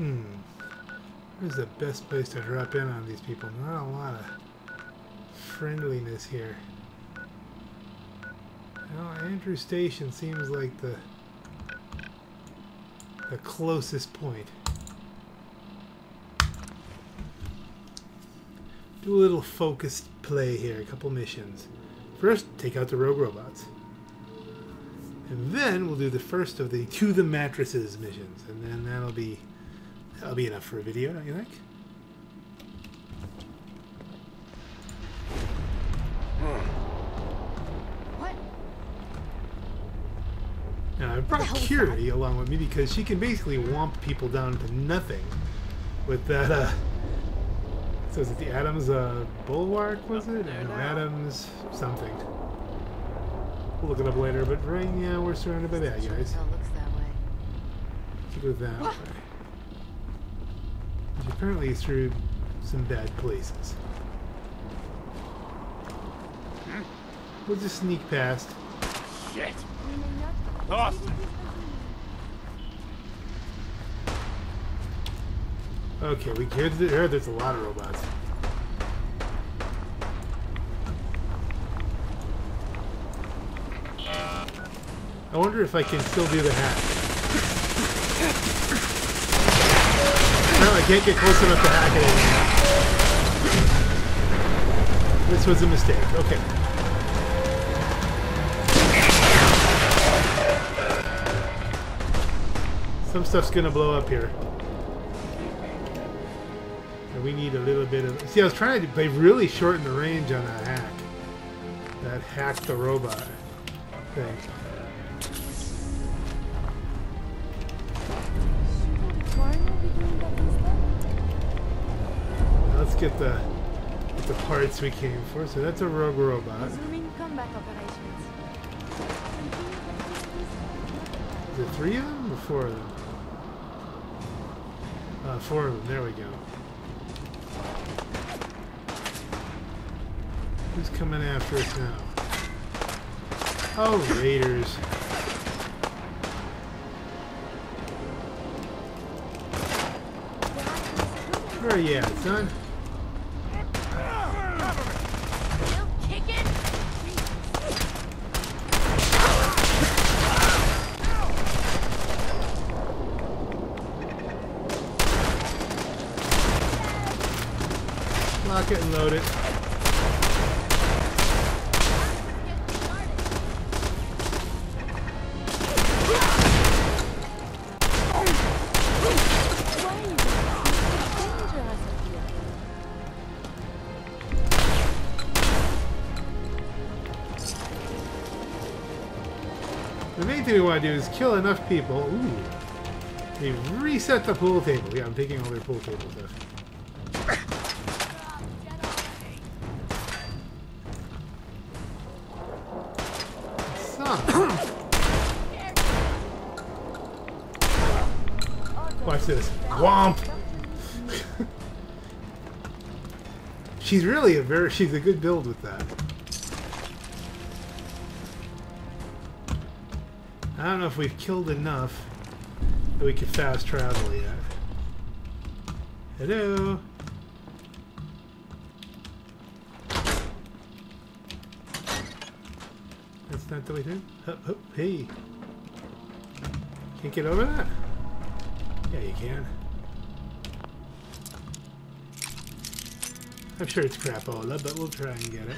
Hmm. Where's the best place to drop in on these people? Not a lot of friendliness here. Well, Andrew Station seems like the the closest point. Do a little focused play here, a couple missions. First, take out the rogue robots. And then we'll do the first of the to the mattresses missions, and then that'll be that'll be enough for a video, don't you think? What? Now I brought along with me because she can basically womp people down to nothing with that. Uh, so is it the Adams uh, Bulwark? Was it? No, Adams something. We'll look it up later. But right now we're surrounded by that, Sure guys. hell looks that way. To go that way. Which apparently is through some bad places. We'll just sneak past. Shit! Lost! Okay, we heard, heard there's a lot of robots. I wonder if I can still do the hack. No, I can't get close enough to hack it anymore. This was a mistake. Okay. Some stuff's gonna blow up here. And we need a little bit of... See, I was trying to... They really shortened the range on that hack. That hack the robot thing. Get the get the parts we came for. So that's a rogue robot. Is it three of them or four of them? Uh, four of them. There we go. Who's coming after us now? Oh, Raiders. Where are you at, son? Still kicking? Lock it and load it. Why are you It's dangerous up here. The main thing we want to do is kill enough people. Ooh. They reset the pool table. Yeah, I'm taking all their pool table stuff. Watch this. Womp! she's really a very, she's a good build with that. I don't know if we've killed enough that we could fast travel yet. Hello? That's not the way through? Hup, hup, hey. Can't get over that? Yeah, you can. I'm sure it's crapola, but we'll try and get it.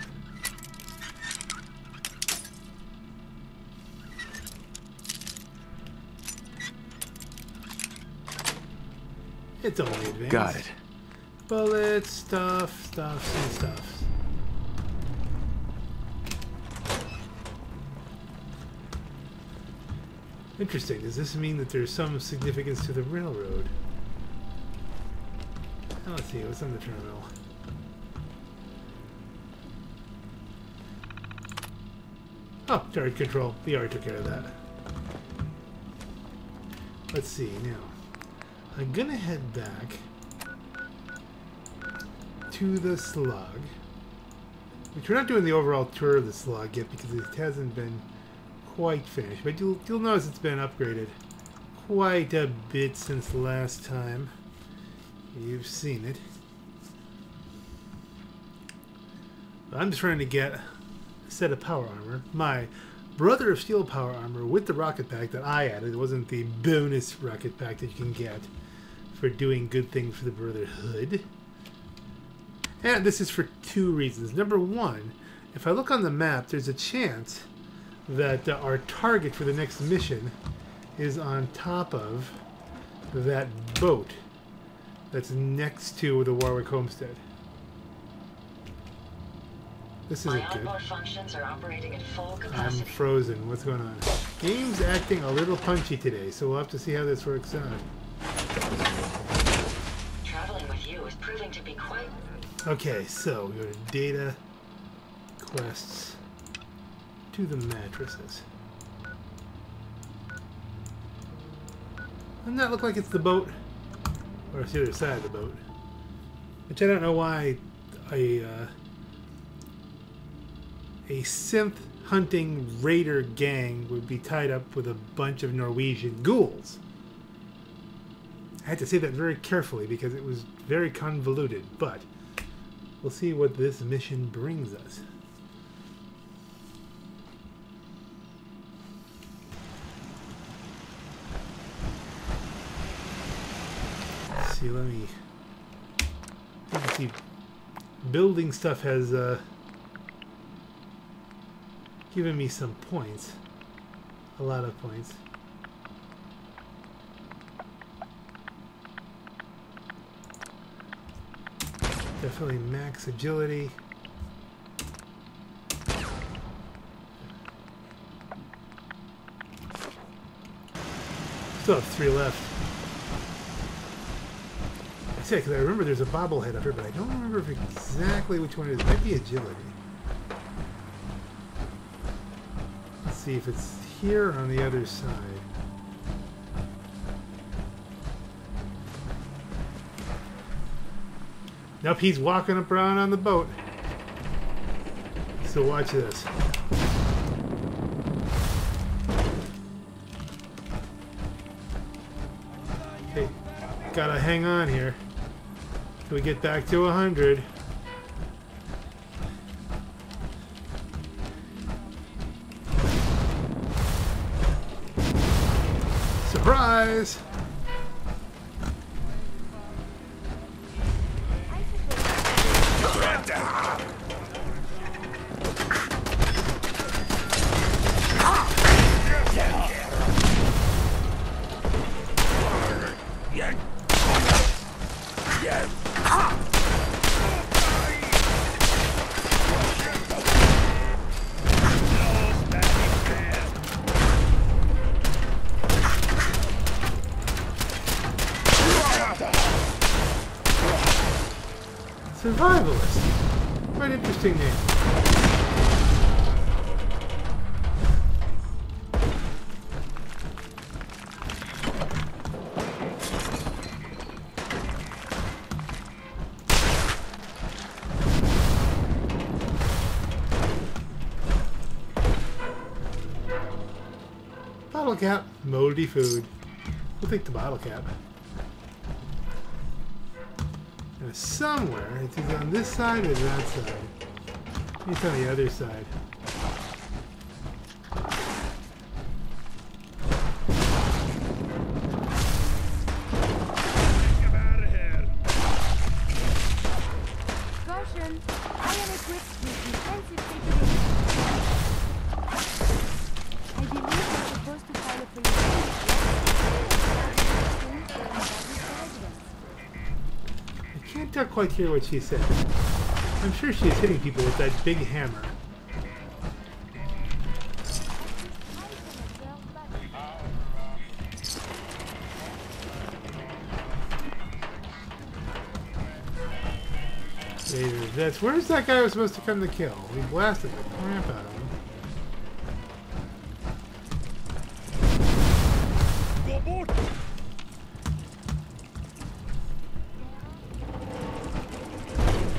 It's only advanced. Got it. Bullets, stuff, stuff, and stuffs. Interesting. Does this mean that there's some significance to the railroad? Now, let's see. What's on the terminal? Oh, turret control. We already took care of that. Let's see now. I'm gonna head back to the slug. Which we're not doing the overall tour of the slug yet because it hasn't been quite finished. But you'll you'll notice it's been upgraded quite a bit since last time. You've seen it. I'm just trying to get a set of power armor. My Brother of Steel power armor with the rocket pack that I added. It wasn't the bonus rocket pack that you can get for doing good things for the Brotherhood. And this is for two reasons. Number one, if I look on the map, there's a chance that uh, our target for the next mission is on top of that boat that's next to the Warwick Homestead. This isn't good. onboard functions are operating at full I'm frozen. What's going on? Game's acting a little punchy today, so we'll have to see how this works out. Traveling with you is proving to be quite Okay, so we go to data, quests, the mattresses. Doesn't that look like it's the boat? Or it's the other side of the boat. Which I don't know why a, uh, a synth hunting raider gang would be tied up with a bunch of Norwegian ghouls. I had to say that very carefully because it was very convoluted, but We'll see what this mission brings us. Let's see, let me. Let's see. Building stuff has uh, given me some points. A lot of points. Definitely max agility. Still have three left. Because I remember there's a bobblehead up here, but I don't remember exactly which one it is. It might be agility. Let's see if it's here on the other side. Nope, he's walking up around on the boat. So watch this. Okay, gotta hang on here till we get back to 100. Surprise! Cap, moldy food. We'll take the bottle cap. And somewhere, it's either on this side or that side. It's on the other side. I believe supposed to file a police I can't tell quite hear what she said. I'm sure she is hitting people with that big hammer. Where's that guy who was supposed to come to kill? We blasted the crap out of him.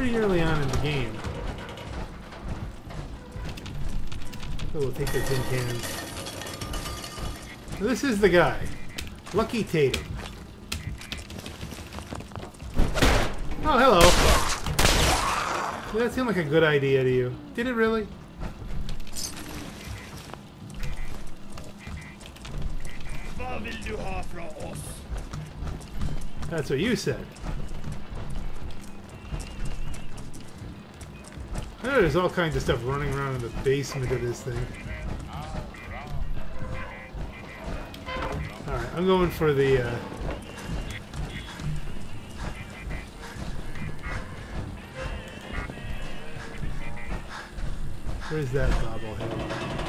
Pretty early on in the game. So we'll take the tin cans. So this is the guy. Lucky Tatum. Oh, hello. Did that seem like a good idea to you? Did it really? That's what you said. There's all kinds of stuff running around in the basement of this thing. Alright, I'm going for the, uh... Where's that bobblehead?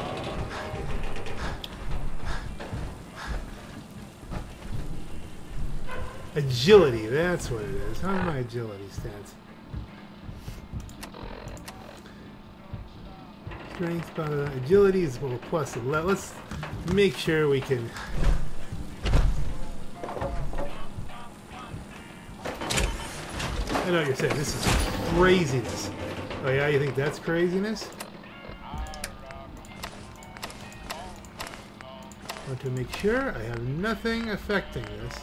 Agility, that's what it is. How are my agility stats? Strength, uh, agility is well plus 11. Let's make sure we can. I know you're saying. This is craziness. Oh yeah, you think that's craziness? Want to make sure I have nothing affecting this.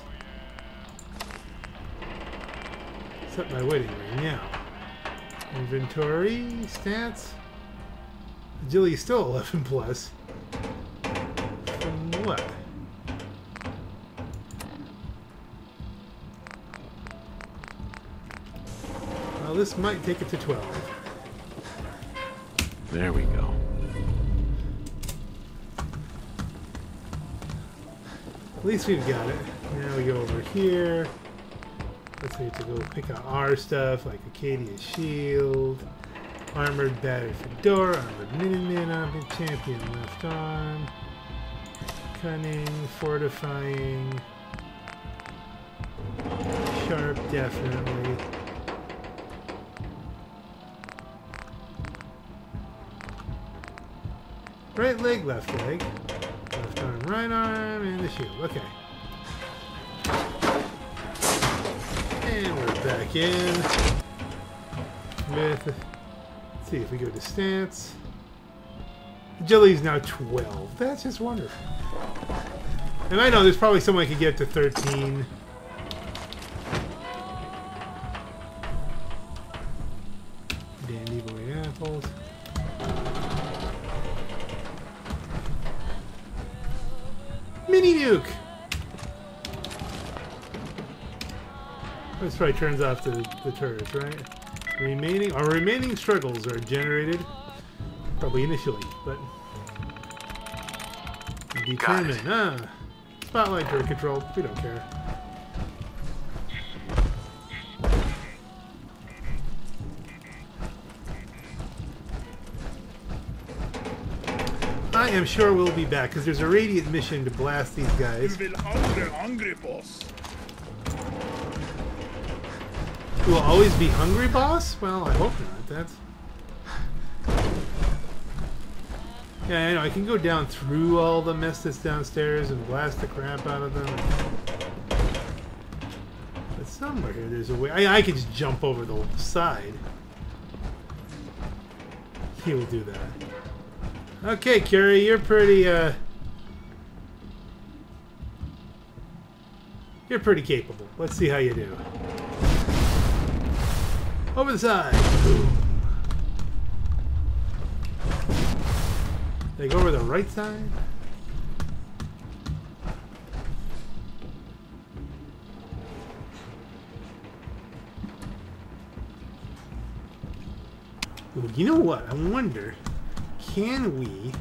Except my wedding ring now. Inventory, stats. Is still 11 plus. From what? Well, this might take it to 12. There we go. At least we've got it. Now we go over here. Let's see, to go pick out our stuff, like Acadia's shield, armored battered fedora, armored Minuteman armored champion left arm, cunning, fortifying, sharp definitely. Right leg, left leg, left arm, right arm, and the shield. Okay. And we're back in with, see if we go to stance. Agility's now 12. That's just wonderful. And I know there's probably someone I could get to 13. Dandy boy apples. Mini nuke! This probably turns off the, the turrets, right? Remaining our remaining struggles are generated probably initially, but determine. Ah, spotlight turret control. We don't care. I am sure we'll be back because there's a radiant mission to blast these Du guys. vill aldrig angripa oss. You will always be hungry, boss? Well, I hope not. That's. Yeah, I know. I can go down through all the mess that's downstairs and blast the crap out of them. But somewhere here, there's a way. I, I could just jump over the side. He will do that. Okay, Curie, you're pretty, uh... You're pretty capable. Let's see how you do. Over the side. They go over the right side. You know what? I wonder, can we...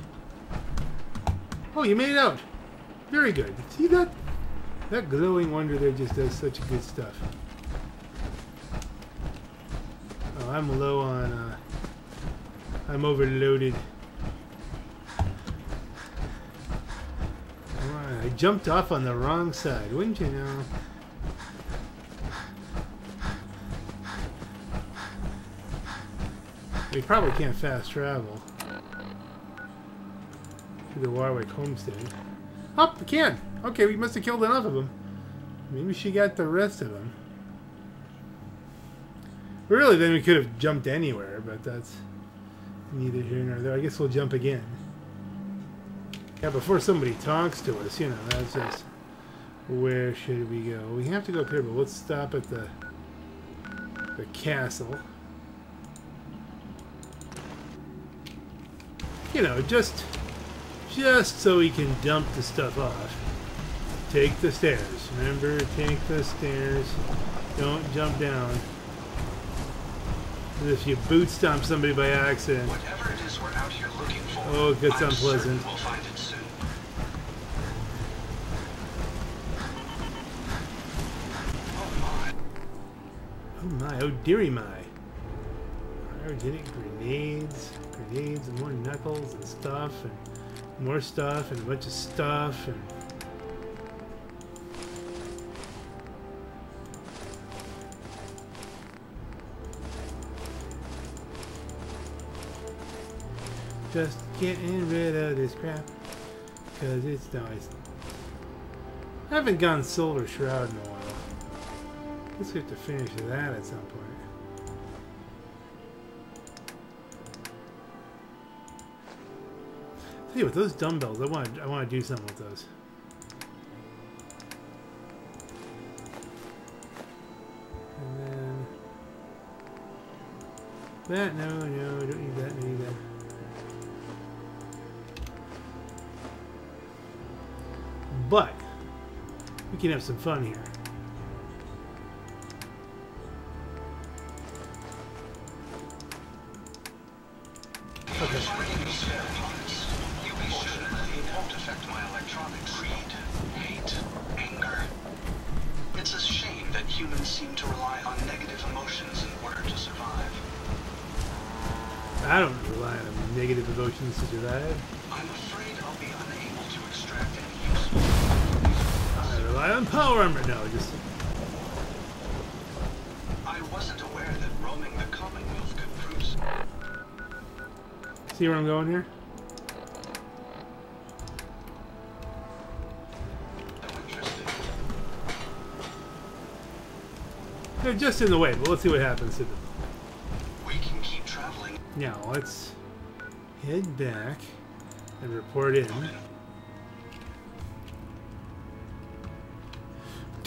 Oh, you made it out. Very good. See that? That glowing wonder there just does such good stuff. Oh, I'm low on, uh... I'm overloaded. Alright, I jumped off on the wrong side, wouldn't you know? We probably can't fast travel to the Warwick homestead. Oh, we can! Okay, we must have killed enough of them. Maybe she got the rest of them. Really, then we could have jumped anywhere, but that's neither here nor there. I guess we'll jump again. Yeah, before somebody talks to us, you know, that's just... Where should we go? We have to go up here, but let's stop at the the castle. You know, just just so we can dump the stuff off. Take the stairs. Remember, take the stairs. Don't jump down. If you boot stomp somebody by accident, Whatever it is we're out here looking for, Oh, it gets I'm unpleasant. We'll find it soon. Oh my. Oh my, oh dearie my. Cryogenic grenades, grenades and more knuckles and stuff and more stuff and a bunch of stuff and Just getting rid of this crap. Cause it's nice. I haven't gone Silver Shroud in a while. We have to finish that at some point. You what, those dumbbells, I want, I want to do something with those. And then that, no, no, don't But we can have some fun here. It's a shame that humans seem to rely on negative emotions in order to survive. I don't rely on negative emotions to survive. I rely on power armor. No, just I wasn't aware that roaming the Commonwealth could prove so. see where I'm going here. interesting. They're just in the way, but let's see what happens to them. We can keep traveling. Now let's head back and report in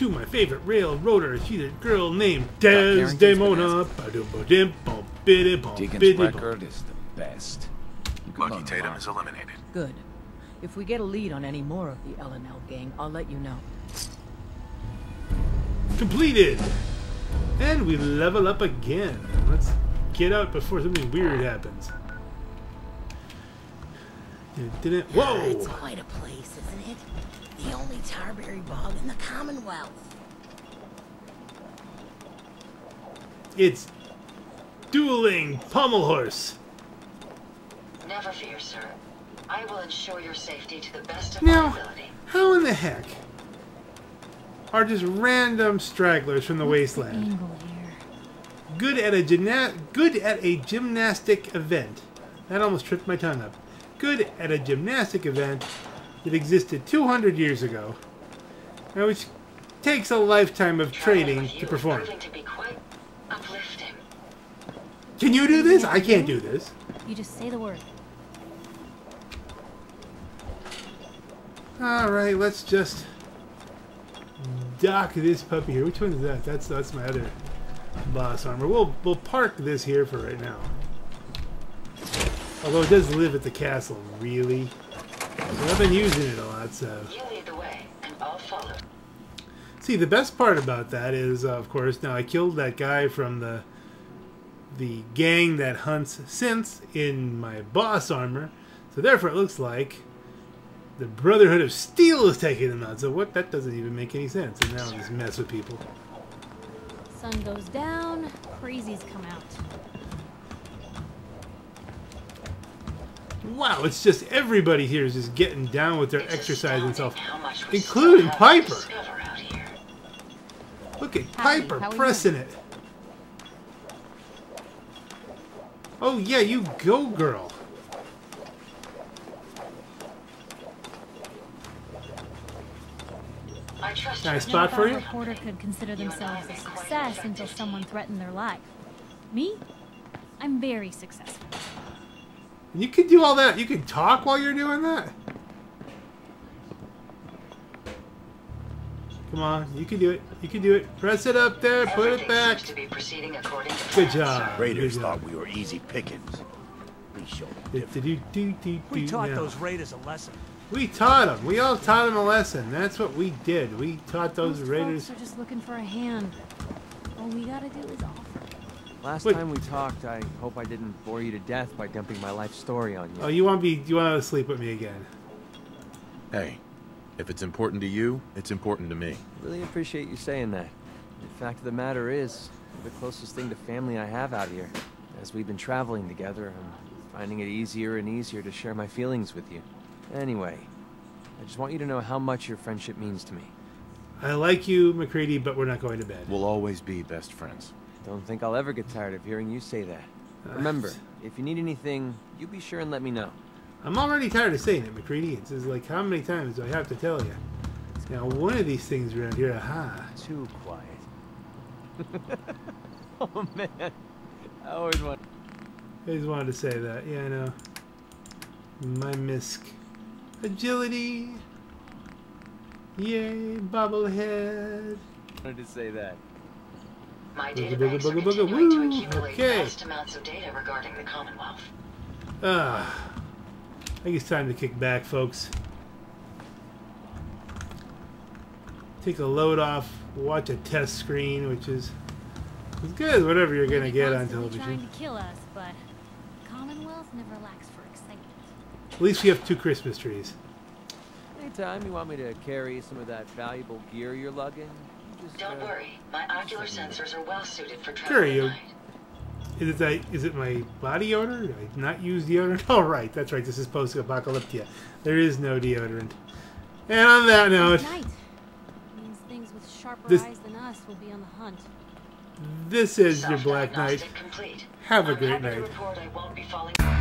to my favorite railroader. She's a girl named Carrington's Desdemona. Ba-dum-ba-dim, bum-biddy-bum, Deacon's biddy-bum. record is the best. You can Lucky learn a Tatum is eliminated. Good. If we get a lead on any more of the LNL gang, I'll let you know. Completed! And we level up again. Let's get out before something weird happens. Didn't Whoa! It's quite a place, isn't it? The only tarberry bog in the Commonwealth. It's dueling pommel horse. Never fear, sir. I will ensure your safety to the best of Now, my ability. how in the heck are just random stragglers from the wasteland Angle here. good at a gymna- good at a gymnastic event? That almost tripped my tongue up. Good at a gymnastic event that existed 200 years ago, and which takes a lifetime of training to perform. proving to be quite uplifting. Can you do this? I can't do this. You just say the word. All right, let's just dock this puppy here. Which one is that? That's that's my other boss armor. We'll we'll park this here for right now. Although it does live at the castle, really. So I've been using it a lot, so. You lead the way, and I'll follow. See, the best part about that is, uh, of course, now I killed that guy from the the gang that hunts synths in my boss armor, so therefore it looks like the Brotherhood of Steel is taking them out. So what? That doesn't even make any sense. And now I just mess with people. Sun goes down, crazies come out. Wow, it's just everybody here is just getting down with their It's exercise and stuff, astounding how much we including still have to Piper. discover. Look at Howdy, Piper how we pressing it. Oh yeah, you go, girl. I trust Nice spot Never for you? reporter could consider You and I themselves a make quite an success until someone threatened their life. Me? I'm very successful. You can do all that. You can talk while you're doing that. Come on, you can do it. You can do it. Press it up there. Put it back. to be proceeding according to Good job. Raiders Good thought we were easy pickings. We showed them We taught now. those raiders a lesson. We taught them. We all taught them a lesson. That's what we did. We taught those Most raiders. folks are just looking for a hand. All we gotta do is offer. Last Wait. time we talked, I hope I didn't bore you to death by dumping my life story on you. Oh, you want to be? You want to sleep with me again? Hey, if it's important to you, it's important to me. Really appreciate you saying that. The fact of the matter is, you're the closest thing to family I have out here. As we've been traveling together, I'm finding it easier and easier to share my feelings with you. Anyway, I just want you to know how much your friendship means to me. I like you, MacCready, but we're not going to bed. We'll always be best friends. Don't think I'll ever get tired of hearing you say that. Uh, Remember, if you need anything, you be sure and let me know. I'm already tired of saying it, MacCready. It's like, how many times do I have to tell you? Now, one of these things around here, aha. Too quiet. oh man, I always want. I just wanted to say that. Yeah, I know. My misc. Agility. Yay, bobblehead. wanted to say that. My Booga, databanks booga, are booga, booga, continuing to woo. accumulate Okay. vast amounts of data regarding the Commonwealth. Ah. I think it's time to kick back, folks. Take a load off, watch a test screen, which is as good as whatever you're gonna get on constantly television. trying to kill us, but Commonwealth never lacks for excitement. At least we have two Christmas trees. Anytime you want me to carry some of that valuable gear you're lugging, just, Don't uh, worry, my ocular sensors are well suited for Sure, traveling you- Is it that? Is it my body odor? Did I not use deodorant? Oh, right. That's right. This is post-apocalyptia. There is no deodorant. And on that note, Night means things with sharper This- eyes than us will be on the hunt. this is your Black Knight. Complete. Have a I'm great happy to night.